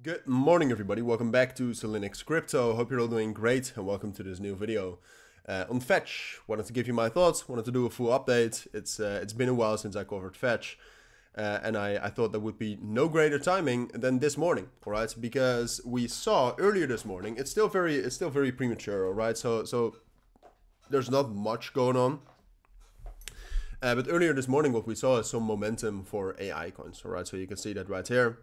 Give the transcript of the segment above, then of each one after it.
Good morning, everybody. Welcome back to Cilinix Crypto. Hope you're all doing great and welcome to this new video. Uh, on Fetch, wanted to give you my thoughts, wanted to do a full update. It's uh, It's been a while since I covered Fetch. Uh, and I, I thought there would be no greater timing than this morning, all right? Because we saw earlier this morning, it's still very it's still very premature, all right? So so there's not much going on. Uh, but earlier this morning, what we saw is some momentum for AI coins, all right? So you can see that right here.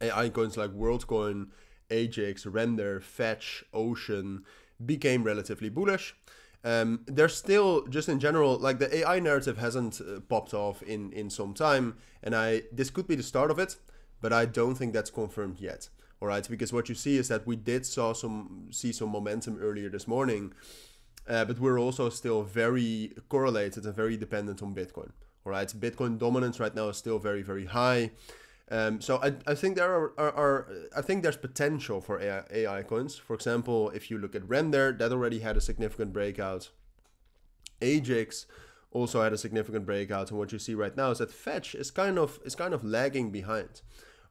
AI coins like WorldCoin, AGIX, Render, Fetch, Ocean became relatively bullish. Um, there's still just in general like the AI narrative hasn't uh, popped off in in some time, and I this could be the start of it, but I don't think that's confirmed yet. All right, because what you see is that we did saw some see some momentum earlier this morning, uh, but we're also still very correlated and very dependent on Bitcoin. All right, Bitcoin dominance right now is still very very high. Um, so I, I think there are, are, are, I think there's potential for AI, AI coins. For example, if you look at Render, that already had a significant breakout. AGIX also had a significant breakout, and what you see right now is that Fetch is kind of is kind of lagging behind.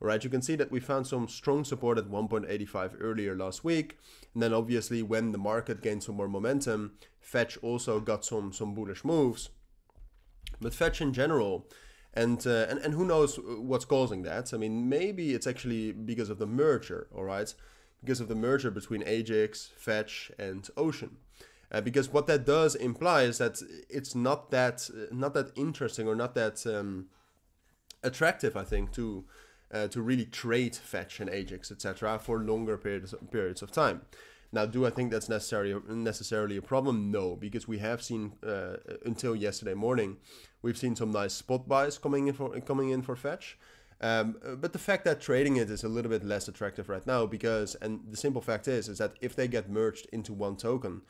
All right, you can see that we found some strong support at 1.85 earlier last week, and then obviously when the market gained some more momentum, Fetch also got some some bullish moves. But Fetch in general and, uh, and and who knows what's causing that? I mean, maybe it's actually because of the merger, all right? Because of the merger between AGIX, Fetch, and Ocean. Uh, because what that does imply is that it's not that not that interesting or not that um, attractive, I think, to uh, to really trade Fetch and AGIX, etc., for longer periods periods of time. Now, do I think that's necessarily necessarily a problem? No, because we have seen uh, until yesterday morning, we've seen some nice spot buys coming in for coming in for fetch. Um, but the fact that trading it is a little bit less attractive right now because, and the simple fact is, is that if they get merged into one token,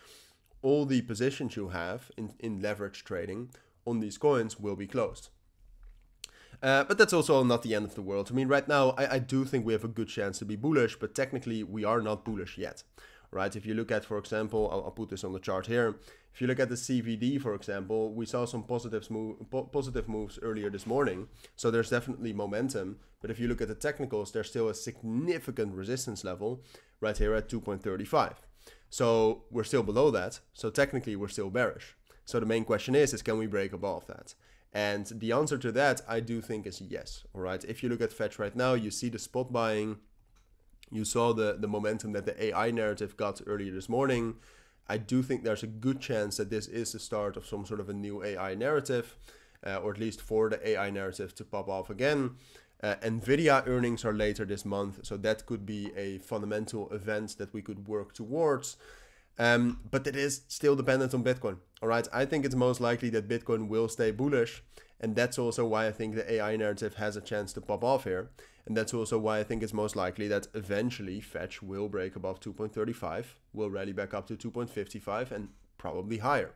all the positions you have in, in leverage trading on these coins will be closed. Uh, but that's also not the end of the world. I mean, right now, I, I do think we have a good chance to be bullish, but technically, we are not bullish yet right? If you look at, for example, I'll, I'll, put this on the chart here. If you look at the CVD, for example, we saw some positives move, po positive moves earlier this morning. So there's definitely momentum. But if you look at the technicals, there's still a significant resistance level right here at 2.35. So we're still below that. So technically we're still bearish. So the main question is, is can we break above that? And the answer to that, I do think is yes. All right. If you look at Fetch right now, you see the spot buying you saw the, the momentum that the AI narrative got earlier this morning. I do think there's a good chance that this is the start of some sort of a new AI narrative, uh, or at least for the AI narrative to pop off again. Uh, Nvidia earnings are later this month, so that could be a fundamental event that we could work towards. Um, but it is still dependent on Bitcoin. All right, I think it's most likely that Bitcoin will stay bullish, and that's also why I think the AI narrative has a chance to pop off here. And that's also why I think it's most likely that eventually Fetch will break above 2.35, will rally back up to 2.55 and probably higher.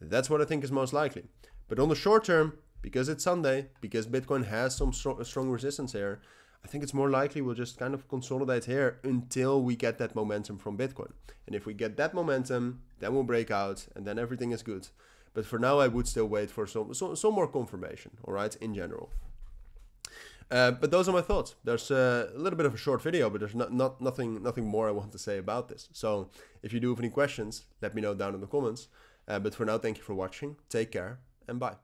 That's what I think is most likely. But on the short term, because it's Sunday, because Bitcoin has some strong, resistance here, I think it's more likely we'll just kind of consolidate here until we get that momentum from Bitcoin. And if we get that momentum, then we'll break out and then everything is good. But for now, I would still wait for some, some, some more confirmation, all right, in general. Uh, but those are my thoughts. There's a little bit of a short video, but there's not, not nothing nothing more I want to say about this. So if you do have any questions, let me know down in the comments. Uh, but for now, thank you for watching. Take care and bye.